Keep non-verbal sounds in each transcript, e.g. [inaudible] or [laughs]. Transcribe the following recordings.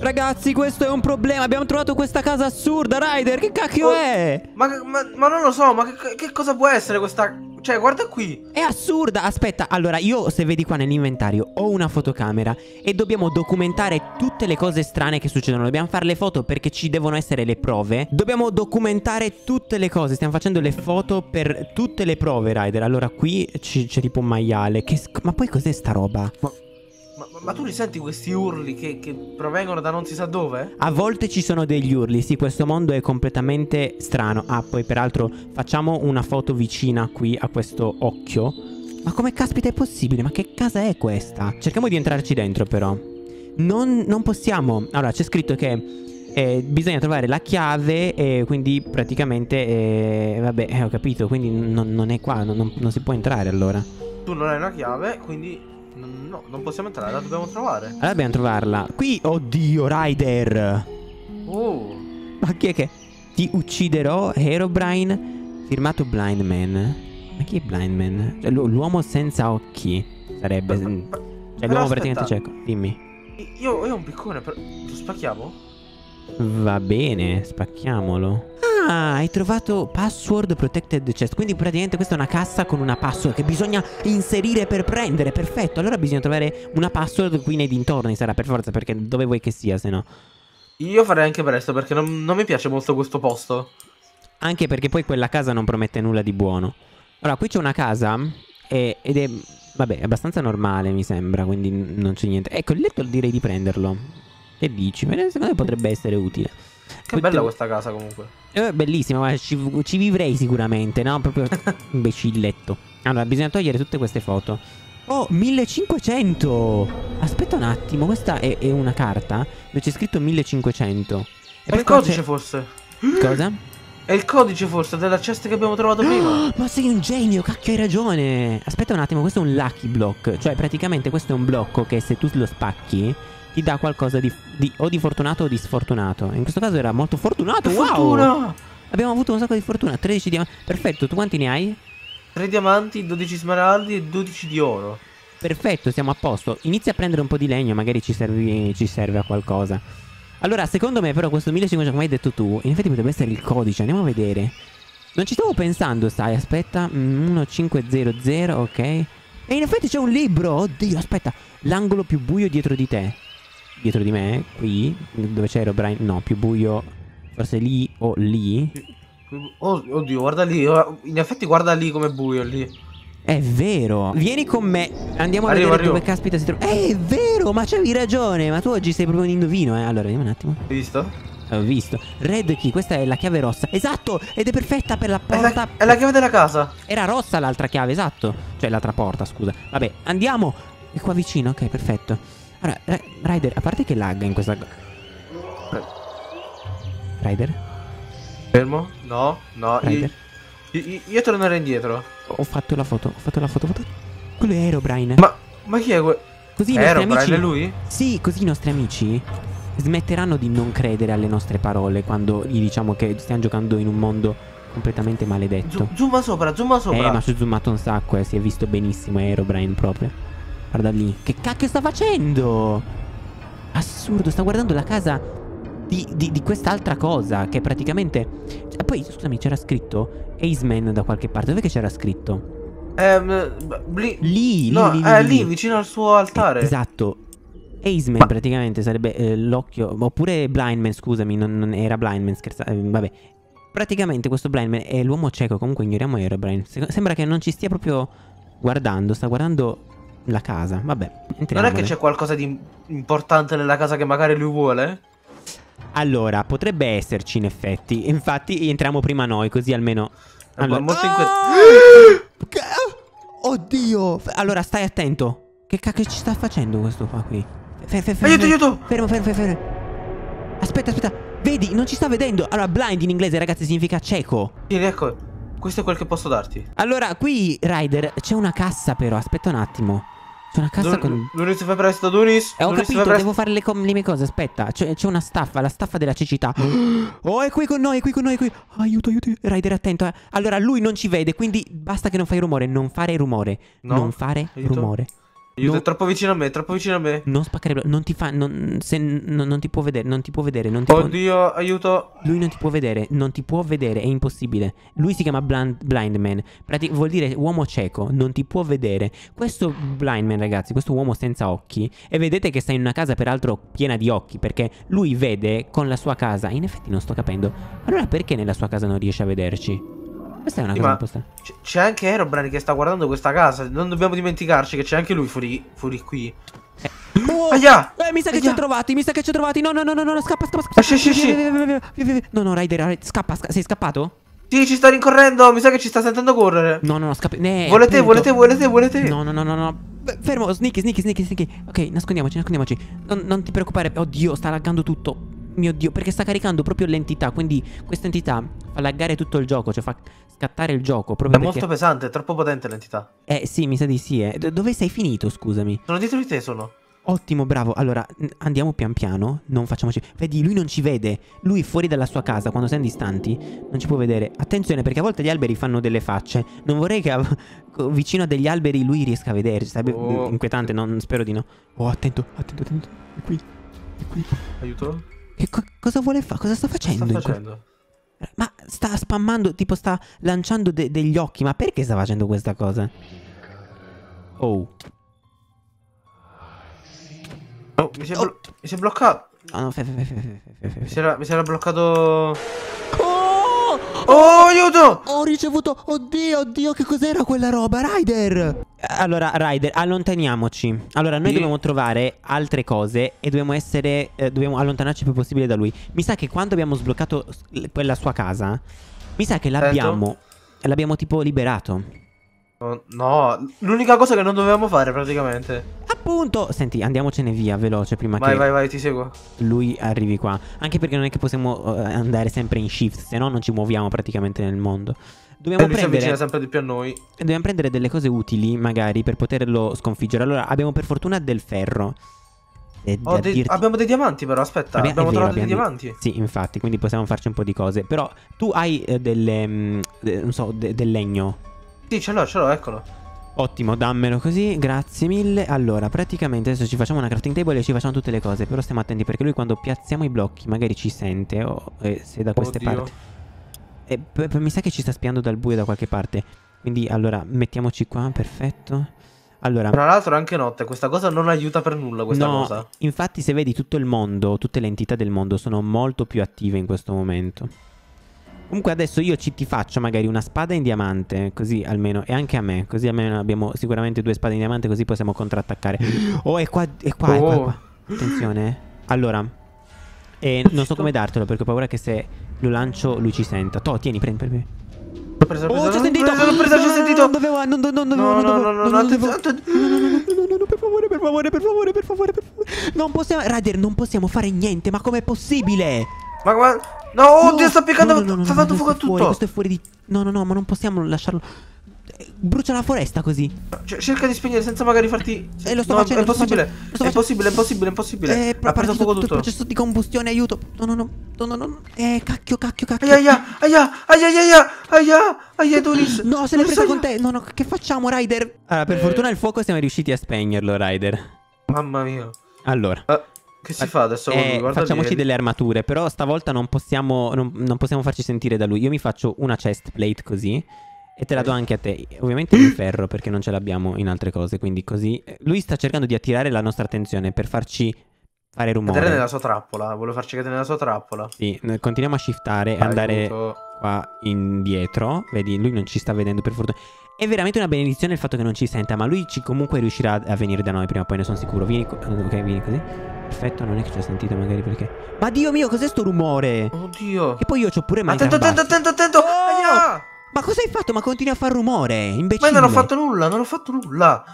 Ragazzi, questo è un problema. Abbiamo trovato questa casa assurda, Ryder. Che cacchio Oh, è? Ma, ma- ma non lo so, ma che, che cosa può essere questa... Cioè, guarda qui. È assurda. Aspetta, allora io, se vedi qua nell'inventario, ho una fotocamera e dobbiamo documentare tutte le cose strane che succedono. Dobbiamo fare le foto perché ci devono essere le prove. Dobbiamo documentare tutte le cose. Stiamo facendo le foto per tutte le prove, Ryder. Allora, qui c'è tipo un maiale. Che sc- ma poi cos'è sta roba? Ma, ma- ma tu li senti questi urli che, che provengono da non si sa dove? A volte ci sono degli urli, sì, questo mondo è completamente strano. Ah, poi peraltro facciamo una foto vicina qui a questo occhio. Ma come caspita è possibile? Ma che casa è questa? Cerchiamo di entrarci dentro però. Non, non possiamo. Allora, c'è scritto che eh, bisogna trovare la chiave e quindi praticamente... eh, vabbè, eh, ho capito, quindi non, non è qua, non- non- non si può entrare allora. Tu non hai una chiave, quindi... No, non possiamo entrare, la dobbiamo trovare. Allora dobbiamo trovarla. Qui, oddio, Ryder! Oh. Ma chi è che ti ucciderò, Herobrine? Firmato Blind Man. Ma chi è Blind Man? Cioè, l'u- l'uomo senza occhi sarebbe. Cioè, l'uomo però praticamente cieco. Dimmi. Io, io ho un piccone, per... lo spacchiamo? Va bene, spacchiamolo. Ah, hai trovato password protected chest. Quindi praticamente questa è una cassa con una password che bisogna inserire per prendere. Perfetto. Allora bisogna trovare una password qui nei dintorni. Sarà per forza, perché dove vuoi che sia, se no. Io farei anche presto perché non, non mi piace molto questo posto. Anche perché poi quella casa non promette nulla di buono. Allora, qui c'è una casa e- ed è, vabbè, è abbastanza normale, mi sembra, quindi non c'è niente. Ecco, il letto direi di prenderlo. Che dici? Secondo me potrebbe essere utile. Che Poi bella questa casa comunque. Eh, bellissima, guarda, ci, ci vivrei sicuramente, no? Proprio [laughs] imbecilletto. Allora, bisogna togliere tutte queste foto. Oh, 1500! Aspetta un attimo, questa è, è una carta dove c'è scritto 1500. E È poi il codice forse. Cosa? È il codice forse della chest che abbiamo trovato prima. [gasps] Ma sei un genio, cacchio, hai ragione. Aspetta un attimo, questo è un lucky block. Cioè, praticamente questo è un blocco che se tu lo spacchi ti dà qualcosa di, di- o di fortunato o di sfortunato. In questo caso era molto fortunato. Wow! fortuna! Abbiamo avuto un sacco di fortuna. 13 diamanti. Perfetto, tu quanti ne hai? 3 diamanti, 12 smeraldi e 12 di oro. Perfetto, siamo a posto. Inizia a prendere un po' di legno, magari ci, servi- ci serve a qualcosa. Allora, secondo me, però, questo 1500, come hai detto tu, in effetti potrebbe essere il codice. Andiamo a vedere. Non ci stavo pensando, sai. Aspetta. Mm, 1500, ok. E in effetti c'è un libro. Oddio, aspetta. L'angolo più buio dietro di te. Dietro di me, qui, dove c'ero, Brian. No, più buio. Forse lì o lì. Oh, oddio, guarda lì. In effetti guarda lì come buio lì. È vero. Vieni con me. Andiamo a Arrivo, vedere arrivo. dove caspita si trova. Eh, è vero, ma c'avevi ragione. Ma tu oggi sei proprio un indovino, eh. Allora, vediamo un attimo. Hai visto? Ho visto. Red key, questa è la chiave rossa. Esatto, ed è perfetta per la È porta. la, è la chiave della casa. Era rossa l'altra chiave, esatto. Cioè l'altra porta, scusa. Vabbè, andiamo. È qua vicino, ok, perfetto. Allora, Ra- Ryder, a parte che lagga in questa. Ryder? Fermo? No, no. Io, Ryder? io- io tornerei indietro. Ho fatto la foto, ho fatto la foto. fatto- Quello è Aerobrine. Ma, ma chi è quel... Così i nostri amici. è lui? Sì, così i nostri amici smetteranno di non credere alle nostre parole quando gli diciamo che stiamo giocando in un mondo completamente maledetto. Zo- zooma sopra, zooma sopra. Eh, ma ci ho zoomato un sacco, eh, si è visto benissimo Aerobrine proprio. Guarda lì. Che cacchio sta facendo? Assurdo, sta guardando la casa di, di- di quest'altra cosa, che praticamente... cioè, poi, scusami, c'era scritto Aceman da qualche parte. Dove che c'era scritto? Bli- Lì, lì, No, lì, è lì. lì, vicino al suo altare. Eh, esatto. Aceman Ma- praticamente sarebbe eh, l'occhio. Oppure Blindman, scusami, non, non era Blindman, scherza. eh, vabbè. Praticamente questo Blindman è l'uomo cieco. Comunque ignoriamo Aerobrine. Se- sembra che non ci stia proprio guardando. Sta guardando la casa. Vabbè, Non è che c'è qualcosa di importante nella casa che magari lui vuole? Allora, potrebbe esserci in effetti. Infatti, entriamo prima noi, così almeno. Allora... molto inque- Che- Oddio! F- Allora, stai attento. Che cacchio ci sta facendo questo qua qui? Fe- fe- fe- Aiuto, aiuto! Fermo, fermo, fermo, fermo. Aspetta, aspetta. Vedi, non ci sta vedendo. Allora, blind in inglese, ragazzi, significa cieco. Vieni, ecco. Questo è quel che posso darti. Allora, qui, Ryder, c'è una cassa però. Aspetta un attimo. C'è una cassa Dun- con... Dunis si fa presto, Dunis. Eh, ho Dunis si capito, devo fare le, le mie cose. Aspetta, c'è, una staffa, la staffa della cecità. [gasps] Oh, è qui con noi, è qui con noi, è qui. Aiuto, aiuto. Ryder, attento. eh. Allora, lui non ci vede, quindi basta che non fai rumore. Non fare rumore. No, Non fare aiuto. rumore. Aiuto, No. è troppo vicino a me, troppo vicino a me. Non blocco. Non ti fa. Non, se, non, non ti può vedere. Non ti può vedere. Non ti può, Oddio, aiuto. lui non ti può vedere. Non ti può vedere. È impossibile. Lui si chiama blind, blind man. Prati- vuol dire uomo cieco. Non ti può vedere. Questo blind man, ragazzi. Questo uomo senza occhi. E vedete che sta in una casa, peraltro, piena di occhi. Perché lui vede con la sua casa. In effetti, non sto capendo. Allora, perché nella sua casa non riesce a vederci? Questa è una Sì, cosa un po' strana. c'è anche Aerobrine che sta guardando questa casa. Non dobbiamo dimenticarci che c'è anche lui fuori, fuori qui. Oh! [gasps] Aia! Eh, mi sa che ci ha trovati, mi sa che ci ha trovati. No, no, no, no, no, scappa, scappa, scappa. Via, via, via, via. No, no, Ryder, Ryder, scappa, sca- sei scappato? Sì, ci sta rincorrendo. Mi sa che ci sta sentendo correre. No, no, no, scappa. Ne, Vuole te, appunto. vuole te, vuole te, vuole te. No, no, no, no, no. Fermo, sneaky, sneaky, sneaky, sneaky. Ok, nascondiamoci, nascondiamoci. Non, non ti preoccupare. Oddio, sta laggando tutto. Mio Dio, perché sta caricando proprio l'entità. Quindi questa entità fa laggare tutto il gioco, cioè fa scattare il gioco. È Proprio perché... molto pesante, è troppo potente l'entità. Eh, sì, mi sa di sì, eh. Dove sei finito, scusami? Sono dietro di te, sono. Ottimo, bravo. Allora, andiamo pian piano. Non facciamoci. Vedi, lui non ci vede. Lui fuori dalla sua casa, quando siamo distanti, non ci può vedere. Attenzione, perché a volte gli alberi fanno delle facce. Non vorrei che [laughs] vicino a degli alberi lui riesca a vederci. Sarebbe Oh. inquietante, non spero di no. Oh, attento, attento, attento. È qui. È qui. Aiuto. Che co- cosa vuole fare? Cosa sta Cosa facendo? sta in que- facendo? Ma sta spammando, tipo sta lanciando de- degli occhi. Ma perché sta facendo questa cosa? Oh. Oh, mi si è, blo- mi si è bloccato. No, no, fe- fe- fe- Mi si era, mi si era bloccato. Oh! Aiuto! Ho ricevuto. Oddio, oddio, che cos'era quella roba? Rider! Allora, Rider, allontaniamoci. Allora, noi Sì. dobbiamo trovare altre cose e dobbiamo essere. eh, dobbiamo allontanarci il più possibile da lui. Mi sa che quando abbiamo sbloccato quella sua casa, mi sa che l'abbiamo. L'abbiamo tipo liberato. Oh, no, l'unica cosa che non dovevamo fare praticamente. Appunto. Senti, andiamocene via veloce prima Vai, che vai, vai, ti seguo. lui arrivi qua. Anche perché non è che possiamo eh, andare sempre in shift, se no non ci muoviamo praticamente nel mondo. Dobbiamo lui si avvicina prendere. sempre di più a noi. Dobbiamo prendere delle cose utili, magari, per poterlo sconfiggere. Allora, abbiamo per fortuna del ferro. Oh, dei- dirti- abbiamo dei diamanti però, aspetta. Abbia- abbiamo vero, trovato dei abbiamo diamanti. Sì, infatti, quindi possiamo farci un po' di cose. Però tu hai eh, delle. mm, de- non so, de- del legno. Sì, ce l'ho, ce l'ho, eccolo. Ottimo, dammelo così, grazie mille. Allora, praticamente adesso ci facciamo una crafting table e ci facciamo tutte le cose. Però stiamo attenti perché lui quando piazziamo i blocchi magari ci sente. O eh, se da queste Oddio. parti. E p- mi sa che ci sta spiando dal buio da qualche parte. Quindi, allora, mettiamoci qua, perfetto. Allora, Tra l'altro anche notte, questa cosa non aiuta per nulla questa no, cosa. infatti se vedi tutto il mondo, tutte le entità del mondo sono molto più attive in questo momento. Comunque adesso io ci ti faccio magari una spada in diamante, così almeno, e anche a me, così almeno abbiamo sicuramente due spade in diamante, così possiamo contrattaccare. Oh, è qua, è qua, è qua, è Oh. qua. Attenzione. eh. Allora, eh, non so come dartelo perché ho paura che se lo lancio lui ci senta. To, tieni, prendi, prendi. L'ho presa, l'ho Oh, ci ho sentito! l'ho presa, ci ho sentito! Non dovevo, non, do- non dovevo, No, non no, dovevo, no, no, non no, dovevo. No, no, per favore, per favore, per favore, per favore, per favore. Non possiamo, Ryder, non possiamo fare niente, ma com'è possibile? Ma guarda... No, oddio, sta piccando... no, no, no, sta no, facendo fuoco a è fuori, tutto. Questo è fuori di... No, no, no, ma non possiamo lasciarlo... Eh, Brucia la foresta così. C- cerca di spegnere senza magari farti... Eh, lo sto No, facendo, È impossibile, è impossibile, è impossibile, è impossibile. Eh, Ha preso fuoco tutto il tutto. processo di combustione, aiuto. No, no, no, no, no, no. Eh, cacchio, cacchio, cacchio. Aia, aia, aia, aia, aia, aia, aia, aia, Doris. No, se l'hai presa aia. con te. No, no, che facciamo, Ryder? Allora, per Eh. fortuna il fuoco siamo riusciti a spegnerlo, Ryder. Mamma mia. Allora. Che si fa adesso Eh, facciamoci lì. delle armature, però stavolta non possiamo, non, non possiamo farci sentire da lui. Io mi faccio una chest plate così e te la do anche a te. Ovviamente di ferro perché non ce l'abbiamo in altre cose, quindi così. Lui sta cercando di attirare la nostra attenzione per farci fare Cadere rumore. nella sua trappola. Vuole farci cadere nella sua trappola. Sì, continuiamo a shiftare e andare qua indietro. Vedi, lui non ci sta vedendo per fortuna. È veramente una benedizione il fatto che non ci senta, ma lui ci comunque riuscirà a venire da noi prima o poi, ne sono sicuro. Vieni, ok, vieni così. Perfetto, non è che ci ha sentito magari perché... Ma Dio mio, cos'è sto rumore? Oddio. E poi io c'ho pure Attento, Minecraft attento, Bust. attento, attento. Oh! Aia. Ma cosa hai fatto? Ma continui a fare rumore, Ma imbecille. io non ho fatto nulla, non ho fatto nulla.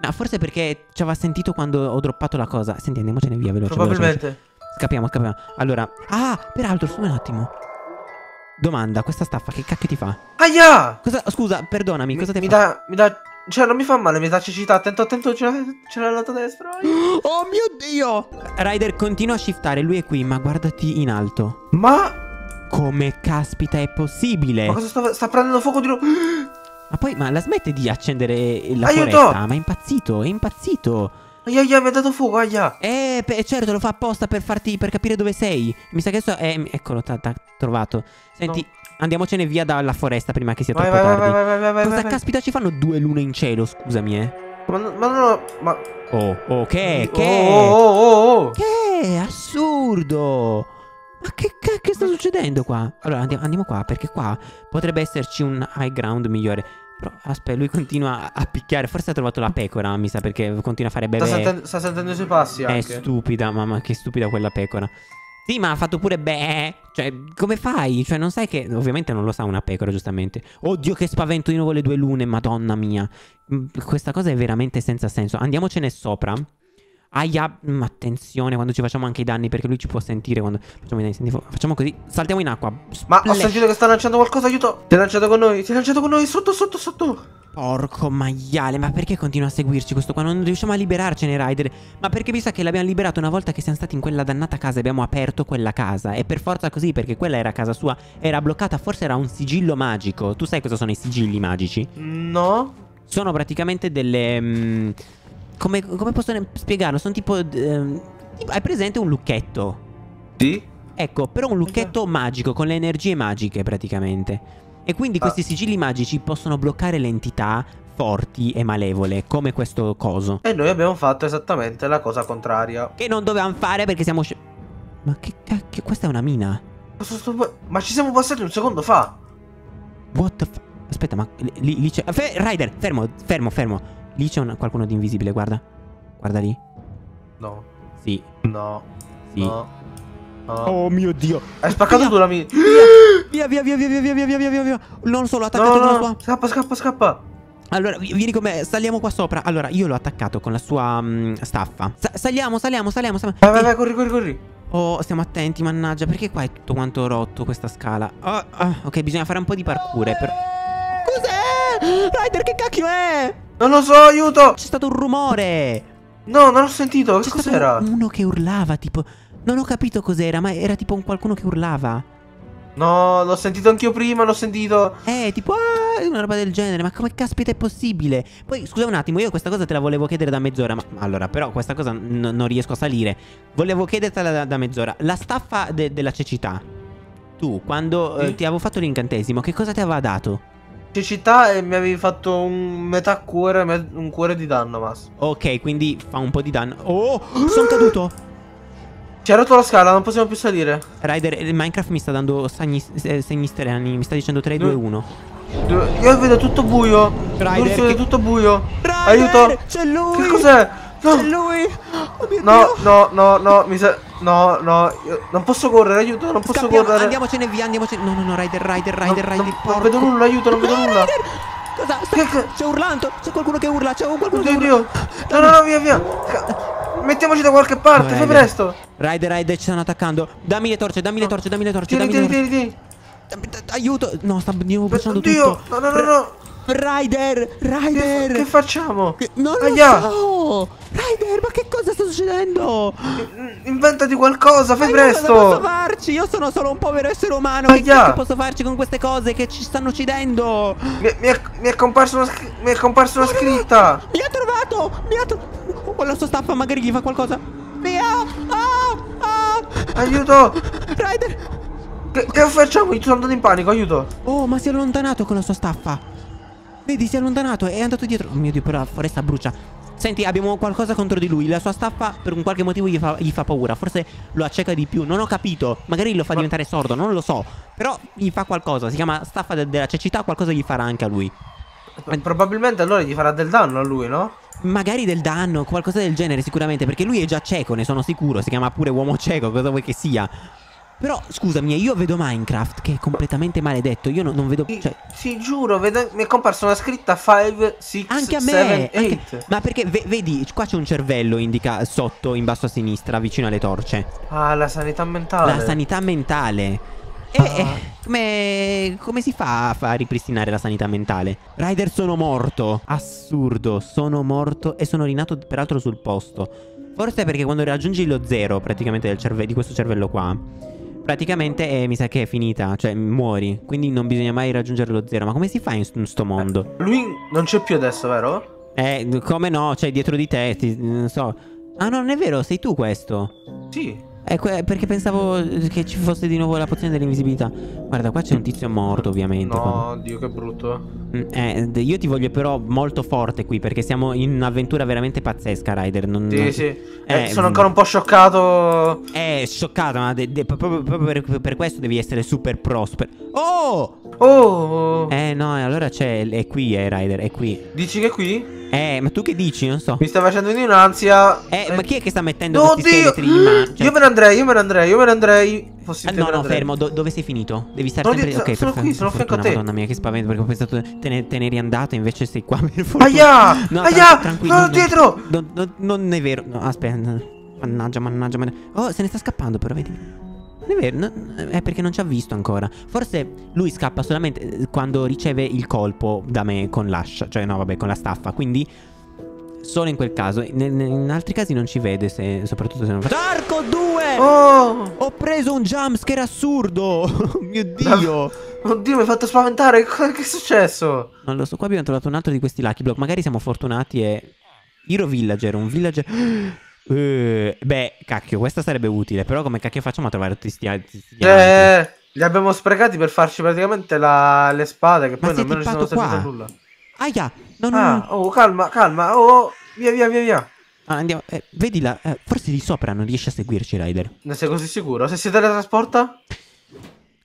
No, forse perché ci aveva sentito quando ho droppato la cosa. Senti, andiamocene via, veloce, veloce, Probabilmente. veloce. Scappiamo, scappiamo. Allora... Ah, peraltro, scusa un attimo. Domanda, questa staffa che cacchio ti fa? Aia. Cosa... Scusa, perdonami, Mi, cosa ti mi fa? dà, mi dà... Cioè, non mi fa male, mi dà cecità. Attento, attento, c'è la lato destra. [gasps] Oh mio Dio! Ryder continua a shiftare, lui è qui, ma guardati in alto. Ma... Come caspita è possibile? Ma cosa sta, sta prendendo fuoco di nuovo? [gasps] Ma poi, ma la smette di accendere la Aiuto! foresta? Ma è impazzito, è impazzito. Aia, aia, mi ha dato fuoco, aia. Eh, pe- certo, lo fa apposta per farti, per capire dove sei. Mi sa che adesso, eh, eccolo, t'ha trovato. Senti, No. Andiamocene via dalla foresta prima che sia Vai, troppo vai, tardi. vai, vai, vai, vai, Cosa vai. caspita ci fanno due lune in cielo, scusami, eh? Ma, no- ma no, ma... Oh, oh, che, Oh, che? oh, oh, oh. Che assurdo! Ma che cacchio sta succedendo qua? Allora andiamo, andiamo qua perché qua potrebbe esserci un high ground migliore. Però aspetta, lui continua a, picchiare. Forse ha trovato la pecora, mi sa, perché continua a fare sentendo, sta sentendo i suoi passi È anche. stupida, mamma, che stupida quella pecora. Sì, ma ha fatto pure beh. Cioè, come fai? Cioè, non sai che. Ovviamente non lo sa una pecora, giustamente. Oddio, che spavento di nuovo le due lune, madonna mia. Mm, Questa cosa è veramente senza senso. Andiamocene sopra. Aia, mm, attenzione quando ci facciamo anche i danni, perché lui ci può sentire quando facciamo i danni. Senti, facciamo così. Saltiamo in acqua. Ma ho Splash. sentito che sta lanciando qualcosa, aiuto! Si è lanciato con noi, si è lanciato con noi, sotto, sotto, sotto! Porco maiale, ma perché continua a seguirci questo qua? Non riusciamo a liberarcene, Ryder. Ma perché mi sa che l'abbiamo liberato una volta che siamo stati in quella dannata casa e abbiamo aperto quella casa. E per forza così, perché quella era casa sua, era bloccata, forse era un sigillo magico. Tu sai cosa sono i sigilli magici? No? Sono praticamente delle... mm, come, come posso spiegarlo? Sono tipo... ehm, tipo- hai presente un lucchetto? Sì? Ecco, però un lucchetto magico, con le energie magiche praticamente. E quindi Ah. questi sigilli magici possono bloccare le entità forti e malevole, come questo coso. E noi abbiamo fatto esattamente la cosa contraria. Che non dovevamo fare perché siamo... Ma che cacchio, questa è una mina. Ma ci siamo passati un secondo fa! What the f... Aspetta, ma lì, lì c'è... Fe- Ryder, fermo, fermo, fermo. Lì c'è un- qualcuno di invisibile, guarda. Guarda lì. No, Sì, no, sì. no. No. Oh mio Dio. Hai spaccato tu la mia. Via, via, via, via, via, via, via, via, via, via. Non lo so, l'ho attaccato No, no, sua... scappa, scappa, scappa. Allora, vi- vieni con me, saliamo qua sopra. Allora, io l'ho attaccato con la sua mm, staffa. Sa- saliamo, saliamo, saliamo. saliamo. Vai, vai, Eh, vai, corri, corri, corri. Oh, stiamo attenti, mannaggia. Perché qua è tutto quanto rotto questa scala? Ah, ah, ok, bisogna fare un po' di parkour. eh, Per... Cos'è? Ryder, che cacchio è? Non lo so, aiuto! C'è stato un rumore. No, non ho sentito, che cos'era? uno che urlava, tipo. Non ho capito cos'era, ma era tipo un qualcuno che urlava. No, l'ho sentito anch'io prima, l'ho sentito. Eh, tipo, ah, una roba del genere. Ma come caspita è possibile? Poi, scusa un attimo, io questa cosa te la volevo chiedere da mezz'ora. Ma allora, però, questa cosa non riesco a salire. Volevo chiedertela da, da mezz'ora. La staffa de- della cecità. Tu, quando eh, ti avevo fatto l'incantesimo, che cosa ti aveva dato? Cecità e mi avevi fatto un metà cuore, un cuore di danno, Mas. Ok, quindi fa un po' di danno. Oh, [gasps] sono caduto. Ci ha rotto la scala, non possiamo più salire. Rider, eh, Minecraft mi sta dando segni, eh, segni strani. Mi sta dicendo 3, 2, 1. Io vedo tutto buio. Ryder, Io vedo che- tutto buio. Rider, Aiuto! C'è lui! Che cos'è? No, C'è lui! Oh no, no, no, no, mi sa... No, no, io non posso correre, aiuto, non posso Scappiamo, correre. andiamocene via, andiamocene. No, no, no, Rider, Rider, Non- Rider, non, Rider. non porco. vedo nulla, aiuto, non vedo No, nulla. Rider! Cosa? Che- che- C'è urlando, c'è qualcuno che urla, c'è qualcuno che Oddio, urla. Dio. No, no, no, via, via. Mettiamoci da qualche parte, fai Rider. presto. Rider, Rider, ci stanno attaccando. Dammi le torce, dammi le torce, dammi le torce, Tieni, dammi le tieni, torce. tieni, Aiuto! No, sta stiamo bruciando Oddio, tutto. no, no, no, no. Rider, Che, Rider. che facciamo? Che- Non lo Aia. so! Rider, ma che cosa sta succedendo? Inventati qualcosa, fai Ma io Cosa posso presto. farci? Io sono solo un povero essere umano. Che Aia. cacchio posso farci con queste cose che ci stanno uccidendo? Mi, mi è, mi è comparsa una, scri- mi è comparsa una scritta. Mi ha trovato! Mi ha trovato! Oh, la sua staffa magari gli fa qualcosa. Via! Ah! Aiuto. Rider! Che, che facciamo? Io sono andato in panico, aiuto. Oh, ma si è allontanato con la sua staffa. Vedi, si è allontanato è andato dietro. Oh mio Dio, però la foresta brucia. Senti, abbiamo qualcosa contro di lui. La sua staffa, per un qualche motivo, gli fa, gli fa paura. Forse lo acceca di più. Non ho capito. Magari lo fa Ma- diventare sordo, non lo so. Però gli fa qualcosa. Si chiama staffa de- della cecità. Qualcosa gli farà anche a lui. Probabilmente allora gli farà del danno a lui, no? Magari del danno, qualcosa del genere, sicuramente. Perché lui è già cieco, ne sono sicuro. Si chiama pure uomo cieco, cosa vuoi che sia. Però, scusami, io vedo Minecraft che è completamente maledetto. Io non, non vedo. Cioè, sì, giuro, vede- mi è comparsa una scritta 5, 6, Anche a 7, me, 8. anche- ma perché ve- vedi, qua c'è un cervello indica sotto, in basso a sinistra, vicino alle torce. Ah, la sanità mentale. La sanità mentale. E Ah. eh, come, come si fa a, ripristinare la sanità mentale? Ryder sono morto. Assurdo, sono morto e sono rinato peraltro sul posto. Forse perché quando raggiungi lo zero praticamente di questo cervello qua, praticamente eh, mi sa che è finita, cioè muori, quindi non bisogna mai raggiungere lo zero. Ma come si fa in, in sto mondo? Lui non c'è più adesso, vero? Eh, come no, cioè dietro di te, ti, non so. Ah, no, non è vero, sei tu questo. Sì. Eh, perché pensavo che ci fosse di nuovo la pozione dell'invisibilità. Guarda, qua c'è un tizio morto, ovviamente. No, Dio, che brutto. Mm, eh, io ti voglio però molto forte qui, perché siamo in un'avventura veramente pazzesca, Ryder. Non, sì, non... sì. Eh, eh, sono ancora un po' scioccato. Eh, scioccato, ma proprio, proprio per, per, questo devi essere super prosper. Oh! Oh! Eh, no, allora c'è... È qui, eh, Ryder, è qui. Dici che è qui? Eh, ma tu che dici? Non so. Mi sta facendo venire un'ansia. Eh, ma chi è che sta mettendo no, questi scheletri in mano? Cioè... Io me ne andrei, io me ne andrei, io me ne andrei. Fossi ah, no, no, fermo. Do dove sei finito? Devi stare no, sempre. Ok, sono qui, sono a fianco a te. Madonna mia, che spavento. Perché ho pensato te ne, te ne eri andato, invece sei qua per fortuna. Aia! No, Aia! Tranquillo. No, dietro! Non, non, non, è vero. No, aspetta. Mannaggia, mannaggia, mannaggia. Oh, se ne sta scappando, però, vedi. Non è vero, no, è perché non ci ha visto ancora. Forse lui scappa solamente eh, quando riceve il colpo da me con l'ascia. Cioè, no, vabbè, con la staffa. Quindi Solo in quel caso. In, in, altri casi non ci vede, se, soprattutto se non fa. Arco 2! Oh! Ho preso un jumpscare assurdo! Oh [laughs] mio dio! [laughs] Oddio, mi hai fatto spaventare! [laughs] Che è successo? Non lo so, qua abbiamo trovato un altro di questi lucky block. Magari siamo fortunati e. Hero Villager, un villager. Uh, [gasps] beh, cacchio, questa sarebbe utile. Però come cacchio facciamo a trovare tutti questi altri? Eh, li abbiamo sprecati per farci praticamente la, le spade. Che poi nemmeno ci sono servite nulla. Aia, No, no, ah, no. oh, calma, calma. Oh, via, via, via, via. Ah, andiamo. Eh, vedi là, eh, forse di sopra non riesce a seguirci, Ryder. Ne sei così sicuro? Se si teletrasporta?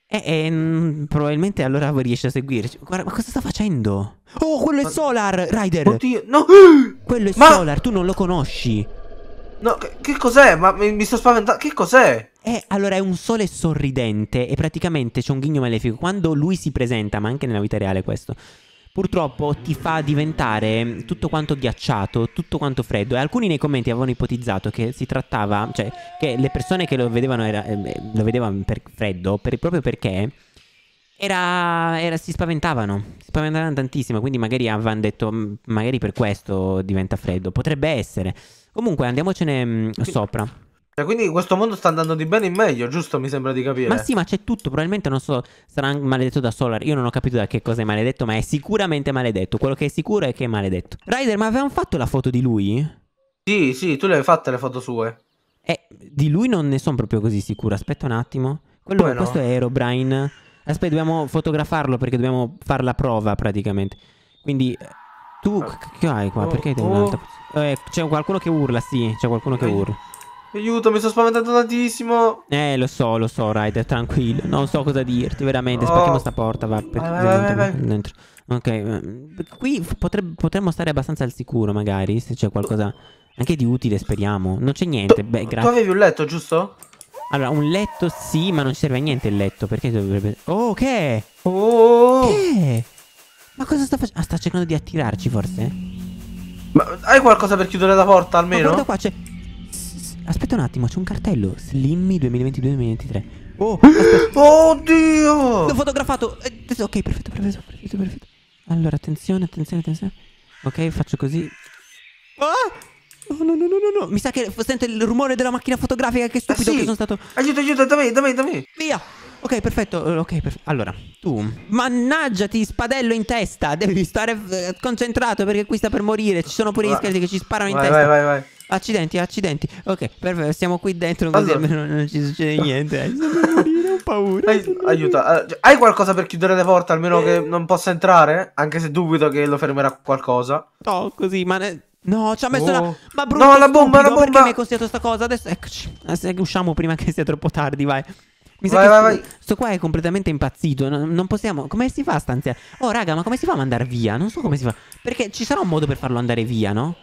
Eh, eh mm, probabilmente allora riesce a seguirci. Guarda, ma cosa sta facendo? Oh, quello ma... è Solar, Ryder. Oddio, no. [gasps] Quello è ma... Solar, tu non lo conosci. No, che, che cos'è? Ma mi, mi sto spaventando. Che cos'è? Eh, allora è un sole sorridente e praticamente c'è un ghigno malefico. Quando lui si presenta, ma anche nella vita reale questo purtroppo ti fa diventare tutto quanto ghiacciato, tutto quanto freddo. E alcuni nei commenti avevano ipotizzato che si trattava, cioè che le persone che lo vedevano, era, eh, lo vedevano per freddo per, proprio perché era, era, si spaventavano, si spaventavano tantissimo, quindi magari avevano detto, magari per questo diventa freddo, potrebbe essere. Comunque andiamocene mh, mm, sopra. Cioè, quindi questo mondo sta andando di bene in meglio, giusto? Mi sembra di capire. Ma sì, ma c'è tutto. Probabilmente non so, sarà maledetto da Solar. Io non ho capito da che cosa è maledetto, ma è sicuramente maledetto. Quello che è sicuro è che è maledetto. Ryder, ma avevamo fatto la foto di lui? Sì, sì, tu le hai fatte le foto sue. Eh, di lui non ne sono proprio così sicuro. Aspetta un attimo. Quello, no? Questo è Aerobrine. Aspetta, dobbiamo fotografarlo perché dobbiamo fare la prova praticamente. Quindi, tu, ah. che hai qua? Perché hai oh, un'altra... Oh. Eh, c'è qualcuno che urla, sì, c'è qualcuno che urla. Aiuto, mi sto spaventando tantissimo. Eh, lo so, lo so, Ryder, tranquillo. Non so cosa dirti, veramente. Oh. Spacchiamo sta porta, va. Per... Vai, vai, vai, dentro. Ok, eh, qui potreb potremmo stare abbastanza al sicuro, magari, se c'è qualcosa anche di utile, speriamo. Non c'è niente, beh, grazie. Tu avevi un letto, giusto? Allora, un letto sì, ma non serve a niente il letto, perché dovrebbe... Oh, che? Oh! Che? Ma cosa sta facendo? Ah, sta cercando di attirarci, forse? Ma hai qualcosa per chiudere la porta, almeno? Ma guarda qua, c'è... Aspetta un attimo, c'è un cartello. Slimmy 2022-2023. Oh, [gasps] Oddio! L'ho fotografato. Eh, ok, perfetto, perfetto, perfetto, perfetto. Allora, attenzione, attenzione, attenzione. Ok, faccio così. Ah! Oh, no, no, no, no, no. Mi sa che sento il rumore della macchina fotografica. Che stupido eh che sono stato. Aiuto, aiuto, da me, da me, da me. Via. Ok, perfetto. Ok, perfetto. Allora, tu. Mannaggiati, spadello in testa. Devi stare eh, concentrato perché qui sta per morire. Ci sono pure gli scheletri che ci sparano in testa. Vai, vai, vai. Accidenti, accidenti. Ok, perfetto, siamo qui dentro così allora. almeno non ci succede niente. Eh. [laughs] Morire, ho paura. Ai, aiuta, uh, hai qualcosa per chiudere le porte almeno che non possa entrare? Anche se dubito che lo fermerà qualcosa. No, così, ma... Ne... No, ci ha messo oh. la... Ma brutto No, la bomba, la bomba! Perché mi hai consigliato sta cosa? Adesso, eccoci. Adesso usciamo prima che sia troppo tardi, vai. Mi vai, sa vai, che vai. sto qua è completamente impazzito. Non, non, possiamo. Come si fa a stanziare? Oh, raga, ma come si fa a mandare via? Non so come si fa. Perché ci sarà un modo per farlo andare via, no?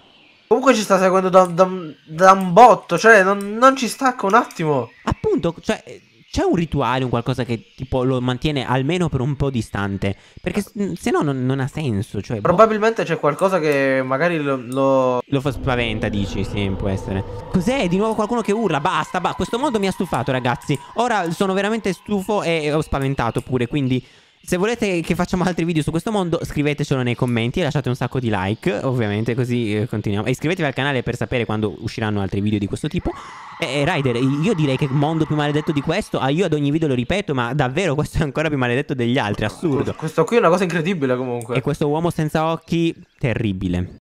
Comunque ci sta seguendo da, da, da un botto, cioè non, non, ci stacca un attimo. Appunto, cioè c'è un rituale, un qualcosa che tipo lo mantiene almeno per un po' distante. Perché se no non, non ha senso. Cioè, boh. Probabilmente boh. c'è qualcosa che magari lo, lo... Lo spaventa, dici, sì, può essere. Cos'è? Di nuovo qualcuno che urla, basta, basta. Questo mondo mi ha stufato, ragazzi. Ora sono veramente stufo e ho spaventato pure, quindi... Se volete che facciamo altri video su questo mondo, scrivetecelo nei commenti e lasciate un sacco di like, ovviamente, così eh, continuiamo. E iscrivetevi al canale per sapere quando usciranno altri video di questo tipo. E, e Ryder, io direi che mondo più maledetto di questo, ah, io ad ogni video lo ripeto, ma davvero questo è ancora più maledetto degli altri, assurdo. Questo qui è una cosa incredibile comunque. E questo uomo senza occhi, terribile.